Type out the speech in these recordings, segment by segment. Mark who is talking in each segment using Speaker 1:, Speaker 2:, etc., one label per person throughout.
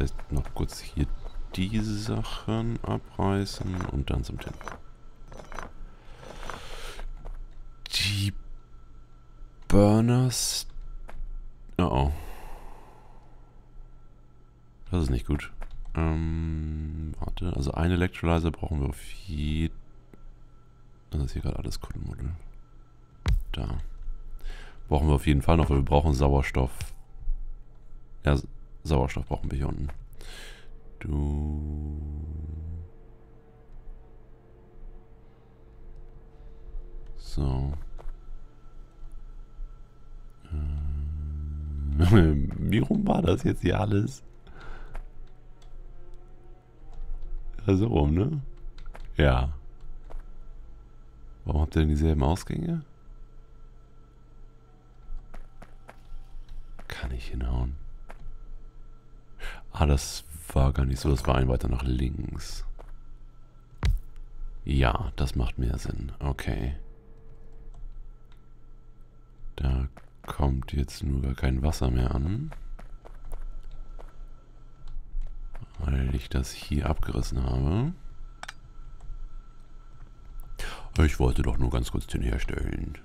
Speaker 1: heißt, noch kurz hier die Sachen abreißen und dann zum Tin. Die Burners... Oh oh. Das ist nicht gut. Ähm, warte, also ein Electrolyzer brauchen wir auf jeden... Das ist hier gerade alles Kundenmodell. Da. Brauchen wir auf jeden Fall noch, weil wir brauchen Sauerstoff. Ja, Sauerstoff brauchen wir hier unten. Du... So. Ähm, wie rum war das jetzt hier alles? Ja, so rum, ne? Ja. Warum habt ihr denn dieselben Ausgänge? Kann ich hinhauen. Ah, das war gar nicht so. Das war ein weiter nach links. Ja, das macht mehr Sinn. Okay. Da kommt jetzt nur gar kein Wasser mehr an. Weil ich das hier abgerissen habe. Ich wollte doch nur ganz kurz den herstellen.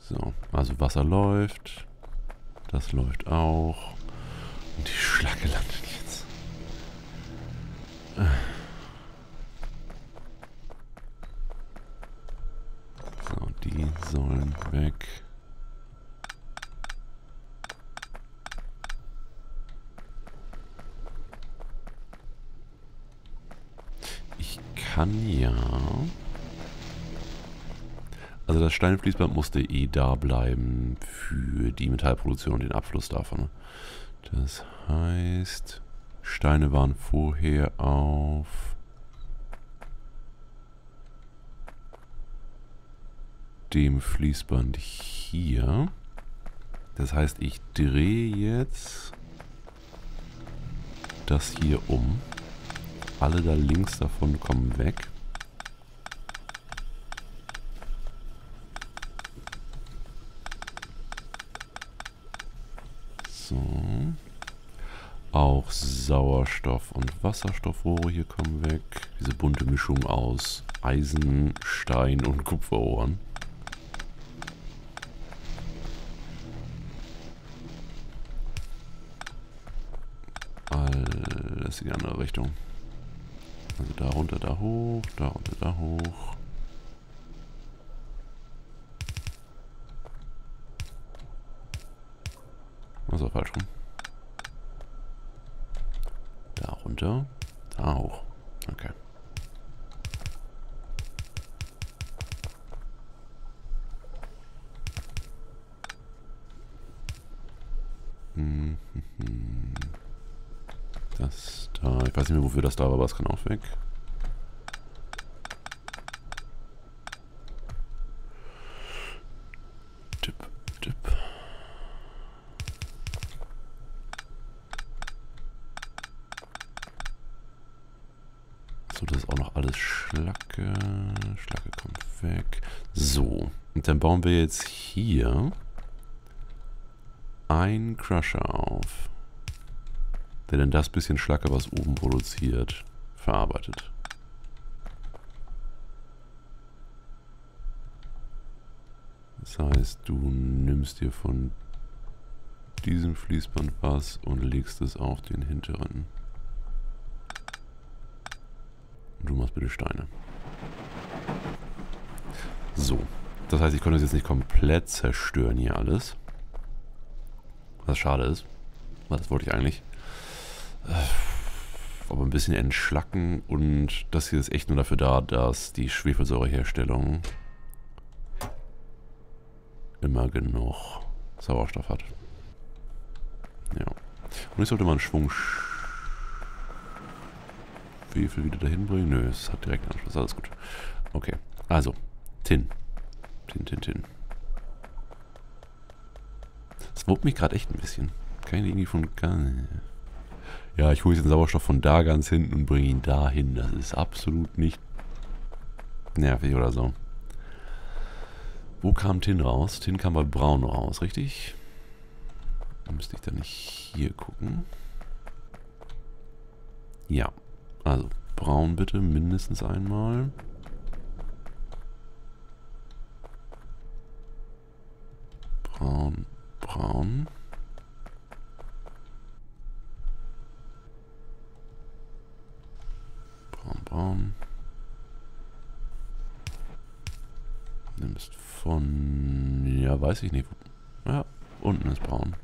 Speaker 1: So, also Wasser läuft. Das läuft auch. Und die Schlacke landet jetzt. So, die sollen weg. Ich kann ja... Also das Steinfließband musste eh da bleiben für die Metallproduktion und den Abfluss davon. Das heißt, Steine waren vorher auf dem Fließband hier. Das heißt, ich drehe jetzt das hier um. Alle da links davon kommen weg. So. Auch Sauerstoff- und Wasserstoffrohre hier kommen weg. Diese bunte Mischung aus Eisen, Stein und Kupferrohren. Alles in die andere Richtung. Also da runter, da hoch, da runter, da hoch. Also falsch rum. Da runter, da hoch. Okay. Das da, ich weiß nicht mehr, wofür das da war, aber es kann auch weg. Tipp, tipp. So, das ist auch noch alles Schlacke. Schlacke kommt weg. So, und dann bauen wir jetzt hier einen Crusher auf der dann das bisschen Schlacke, was oben produziert, verarbeitet. Das heißt, du nimmst dir von diesem Fließband was und legst es auf den hinteren. Und du machst bitte Steine. So. Das heißt, ich konnte es jetzt nicht komplett zerstören hier alles. Was schade ist. Was wollte ich eigentlich? aber ein bisschen entschlacken und das hier ist echt nur dafür da, dass die Schwefelsäureherstellung immer genug Sauerstoff hat. Ja. Und ich sollte mal einen Schwung Schwefel wieder dahin bringen. Nö, es hat direkt Anschluss. Alles gut. Okay. Also, Tin. Tin, Tin, Tin. Das wuppt mich gerade echt ein bisschen. Kann ich irgendwie von ja, ich hole den Sauerstoff von da ganz hinten und bringe ihn da hin. Das ist absolut nicht nervig oder so. Wo kam Tin raus? Tin kam bei Braun raus, richtig? Müsste ich da nicht hier gucken? Ja. Also, braun bitte mindestens einmal. Braun, braun. Braun, braun. Nimmst von... Ja, weiß ich nicht. Ja, unten ist braun.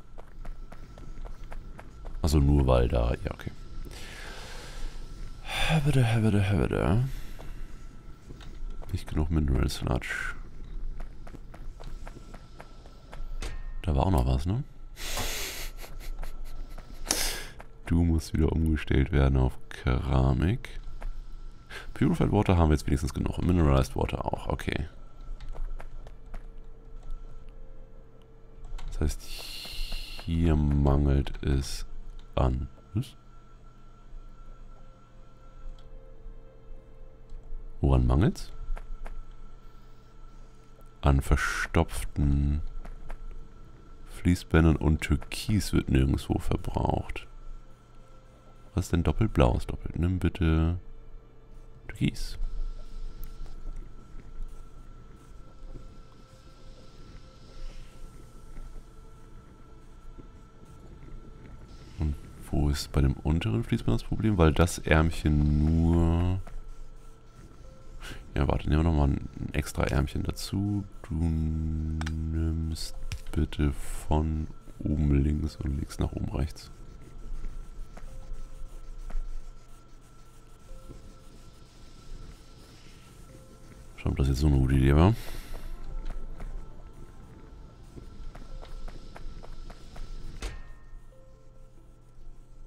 Speaker 1: Also nur weil da... Ja, okay. Bitte, bitte, bitte. Nicht genug Mineral Sludge. Da war auch noch was, ne? Du musst wieder umgestellt werden auf Keramik. Purified Water haben wir jetzt wenigstens genug. Mineralized Water auch, okay. Das heißt, hier mangelt es an. Was? Woran mangelt's? An verstopften Fließbändern und Türkis wird nirgendwo verbraucht. Was ist denn doppelt blau ist doppelt? Nimm bitte Türkis. Und wo ist bei dem unteren Fließband das Problem? Weil das Ärmchen nur... Ja, warte, nehmen wir nochmal ein extra Ärmchen dazu. Du nimmst bitte von oben links und legst nach oben rechts. Schau, ob das jetzt so eine gute Idee war.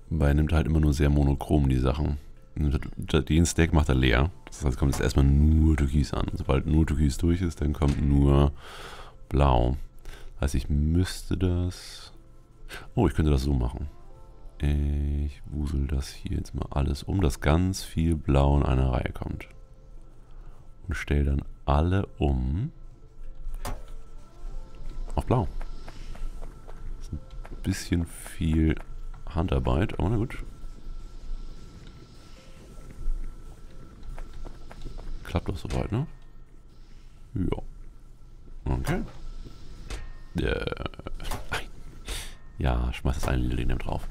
Speaker 1: Weil er nimmt halt immer nur sehr monochrom die Sachen. Den Stack macht er leer. Das heißt, kommt jetzt erstmal nur Türkis an. Sobald nur Türkis durch ist, dann kommt nur Blau. Das heißt, ich müsste das... Oh, ich könnte das so machen. Ich wusel das hier jetzt mal alles um, dass ganz viel Blau in einer Reihe kommt. Und stelle dann alle um auf Blau. Das ist ein bisschen viel Handarbeit, aber na gut. Klappt doch soweit, ne? Ja. Okay. Äh, ja, schmeiß das eine Lilium drauf.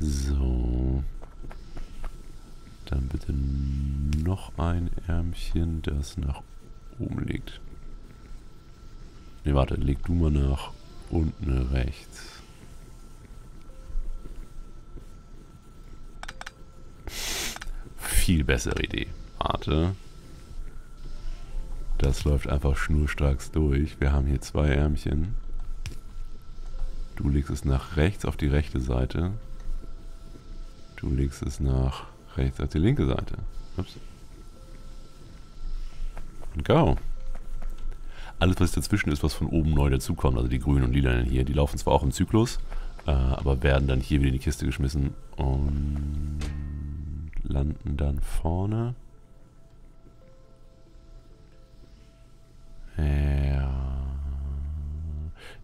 Speaker 1: So. Dann bitte noch ein Ärmchen, das nach oben liegt. Ne, warte, leg du mal nach unten rechts. Viel bessere Idee. Warte. Das läuft einfach schnurstracks durch. Wir haben hier zwei Ärmchen. Du legst es nach rechts auf die rechte Seite. Du legst es nach rechts auf die linke Seite. Ups. Und go. Alles, was dazwischen ist, was von oben neu dazukommt, also die grünen und lilanen hier, die laufen zwar auch im Zyklus, äh, aber werden dann hier wieder in die Kiste geschmissen und landen dann vorne.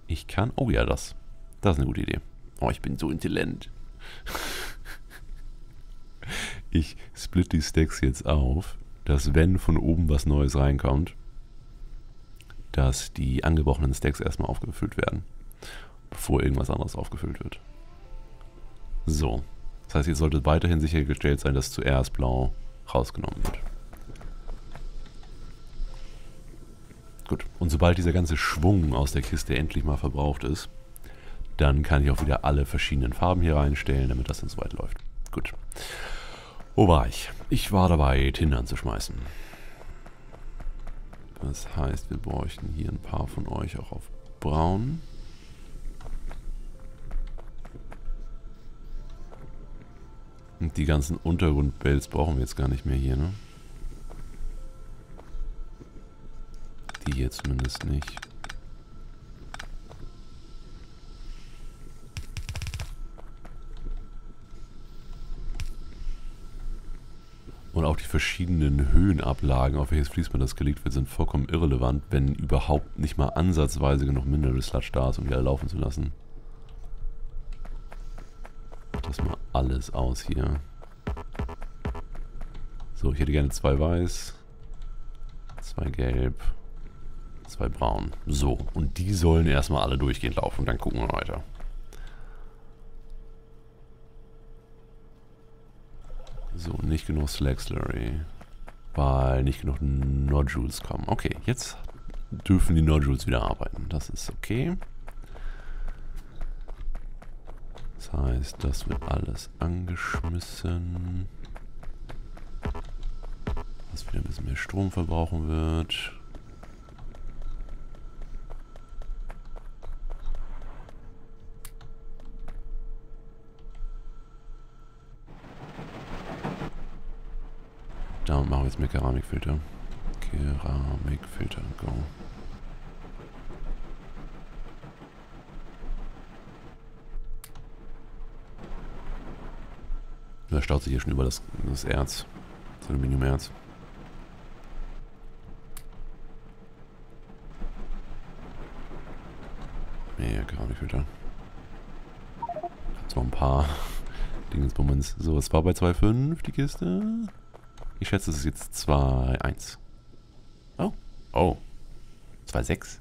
Speaker 1: Ich kann... Oh ja, das. Das ist eine gute Idee. Oh, ich bin so intelligent. ich split die Stacks jetzt auf, dass wenn von oben was Neues reinkommt, dass die angebrochenen Stacks erstmal aufgefüllt werden, bevor irgendwas anderes aufgefüllt wird. So. Das heißt, ihr solltet weiterhin sichergestellt sein, dass zuerst blau rausgenommen wird. Gut. Und sobald dieser ganze Schwung aus der Kiste endlich mal verbraucht ist, dann kann ich auch wieder alle verschiedenen Farben hier reinstellen, damit das dann so weit läuft. Gut. Wo war ich? Ich war dabei, Tindern zu schmeißen. Das heißt, wir bräuchten hier ein paar von euch auch auf braun. Und die ganzen Untergrundbells brauchen wir jetzt gar nicht mehr hier, ne? Hier zumindest nicht. Und auch die verschiedenen Höhenablagen, auf welches Fließband das gelegt wird, sind vollkommen irrelevant, wenn überhaupt nicht mal ansatzweise genug Mineral Sludge da ist, um die alle laufen zu lassen. das mal alles aus hier. So, ich hätte gerne zwei weiß, zwei gelb, zwei braun. So, und die sollen erstmal alle durchgehend laufen. Dann gucken wir weiter. So, nicht genug Slack Slurry. Weil nicht genug Nodules kommen. Okay, jetzt dürfen die Nodules wieder arbeiten. Das ist okay. Das heißt, das wird alles angeschmissen. Was wieder ein bisschen mehr Strom verbrauchen wird. Damit machen wir jetzt mehr Keramikfilter. Keramikfilter, go. Da staut sich hier schon über das, das Erz. Das Aluminiumerz. Nee, Keramikfilter. So ein paar Dingensbummens. So, es war bei 2,5 die Kiste. Ich schätze, es ist jetzt 2,1. Oh. Oh. 2,6.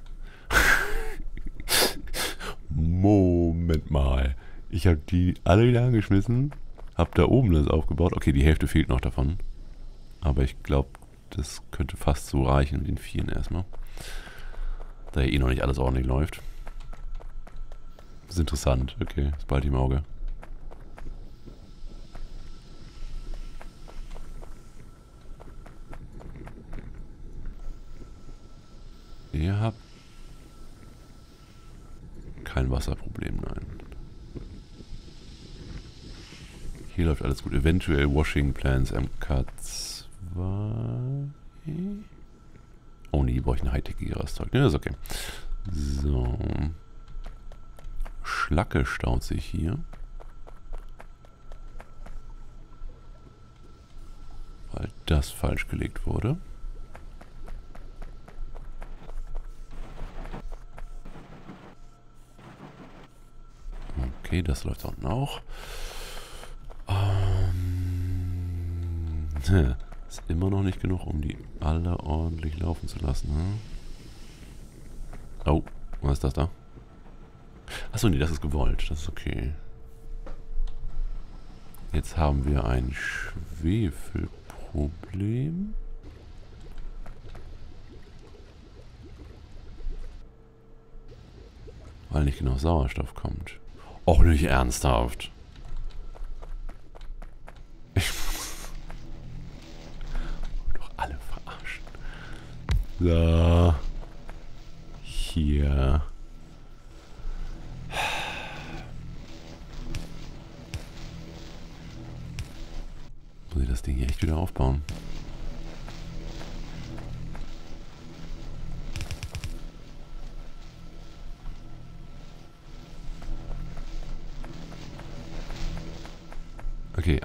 Speaker 1: Moment mal. Ich habe die alle wieder angeschmissen. Hab da oben das aufgebaut. Okay, die Hälfte fehlt noch davon. Aber ich glaube, das könnte fast so reichen mit den Vieren erstmal. Da ja eh noch nicht alles ordentlich läuft. Das ist interessant. Okay, ist bald im Auge. Ihr habt kein Wasserproblem, nein. Hier läuft alles gut. Eventuell Washing Plans MK2. Oh nee, brauche ich ein high-techigeres Zeug. Ne, das ist okay. So. Schlacke staut sich hier. Weil das falsch gelegt wurde. Okay, das läuft unten auch. Ähm, ist immer noch nicht genug, um die alle ordentlich laufen zu lassen. Hm? Oh, was ist das da? Achso, nee, das ist gewollt. Das ist okay. Jetzt haben wir ein Schwefelproblem. Weil nicht genug Sauerstoff kommt. Och, nicht ernsthaft. Ich doch alle verarschen. So. Hier. Muss ich das Ding hier echt wieder aufbauen?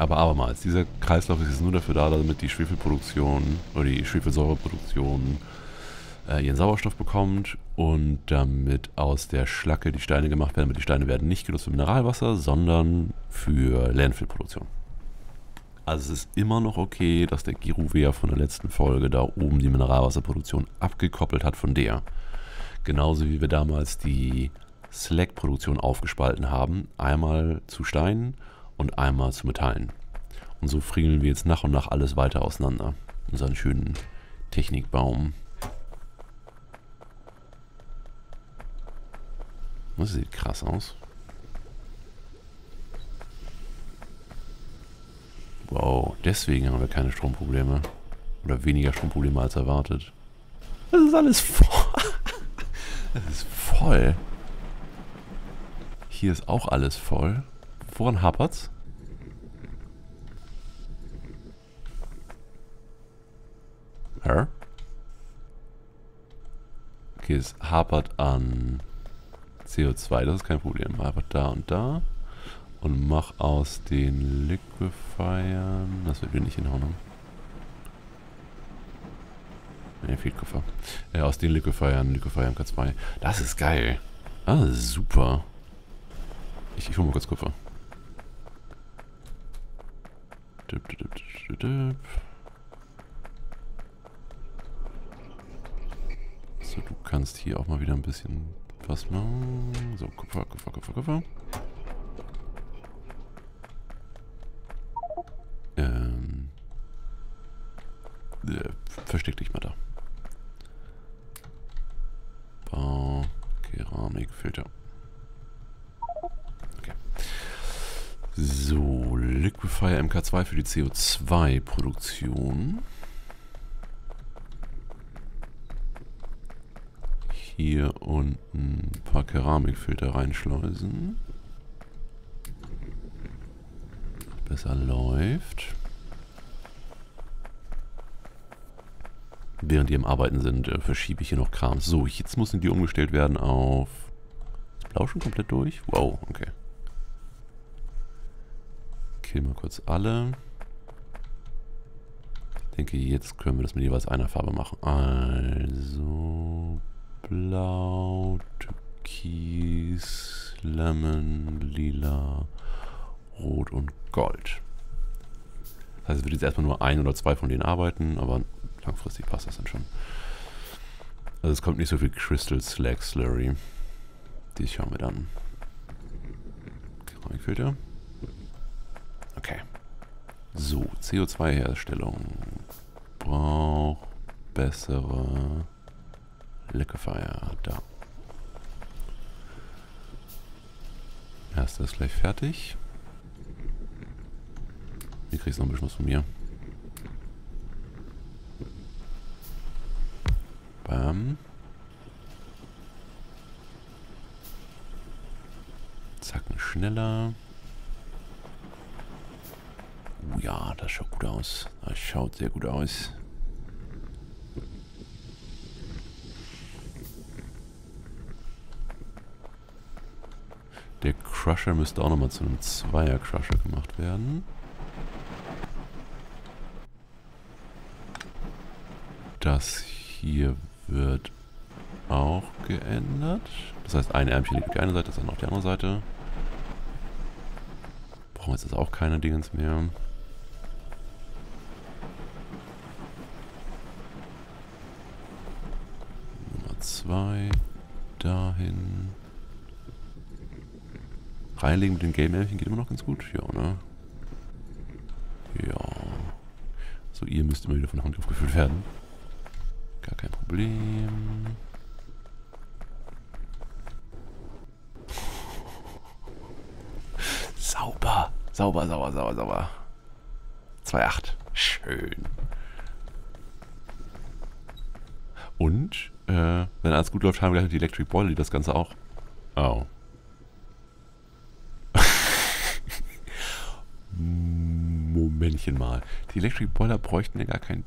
Speaker 1: Aber abermals, dieser Kreislauf ist nur dafür da, damit die Schwefelproduktion oder die Schwefelsäureproduktion äh, ihren Sauerstoff bekommt und damit aus der Schlacke die Steine gemacht werden. Aber die Steine werden nicht genutzt für Mineralwasser, sondern für Landfillproduktion. Also es ist immer noch okay, dass der Giruwehr von der letzten Folge da oben die Mineralwasserproduktion abgekoppelt hat von der. Genauso wie wir damals die Slack-Produktion aufgespalten haben. Einmal zu Steinen und einmal zu Metallen. Und so friemeln wir jetzt nach und nach alles weiter auseinander. Unseren schönen Technikbaum. Das sieht krass aus. Wow, deswegen haben wir keine Stromprobleme. Oder weniger Stromprobleme als erwartet. Das ist alles voll. Das ist voll. Hier ist auch alles voll. Woran hapert's? Hä? Okay, es hapert an CO2, das ist kein Problem. Einfach da und da. Und mach aus den Liquefiern. Das wird wieder nicht in Ordnung. Ne, fehlt Kupfer. Äh, aus den Liquefiern, Liquefiern K2. Das ist geil. Ist super. Ich, ich hole mal kurz Kupfer. So, du kannst hier auch mal wieder ein bisschen was machen. So, Kupfer, Kupfer, Kupfer, Kupfer. Ähm. Äh, versteck dich mal da. Bau, Keramik, Filter. So, Liquefier MK2 für die CO2-Produktion. Hier unten ein paar Keramikfilter reinschleusen. Besser läuft. Während die am Arbeiten sind, äh, verschiebe ich hier noch Kram. So, jetzt müssen die umgestellt werden auf... Ist Blau schon komplett durch? Wow, okay. Kill mal kurz alle. Ich denke, jetzt können wir das mit jeweils einer Farbe machen. Also... Blau, Türkis, Lemon, Lila, Rot und Gold. Das heißt, es wird jetzt erstmal nur ein oder zwei von denen arbeiten, aber langfristig passt das dann schon. Also es kommt nicht so viel Crystal Slag Slurry. Die schauen wir dann. Keramikfilter. Okay. So, CO2-Herstellung braucht bessere Liquefier, da. Erster ist gleich fertig. Hier kriegst du noch ein bisschen was von mir. Bam. Zacken schneller. Ja, das schaut gut aus. Das schaut sehr gut aus. Der Crusher müsste auch nochmal zu einem Zweier-Crusher gemacht werden. Das hier wird auch geändert. Das heißt, ein Ärmchen liegt auf die eine Seite, das andere auf die andere Seite. Brauchen wir jetzt auch keine Dingens mehr. Nummer zwei dahin. Reinlegen mit den Game-Ärmchen geht immer noch ganz gut. Ja, ne? Ja. So, ihr müsst immer wieder von Hand aufgefüllt werden. Gar kein Problem. Sauber. Sauber, sauber, sauber, sauber. 2,8. Schön. Und, äh, wenn alles gut läuft, haben wir gleich die Electric Boiler, die das Ganze auch... Oh. Momentchen mal. Die Electric Boiler bräuchten ja gar keinen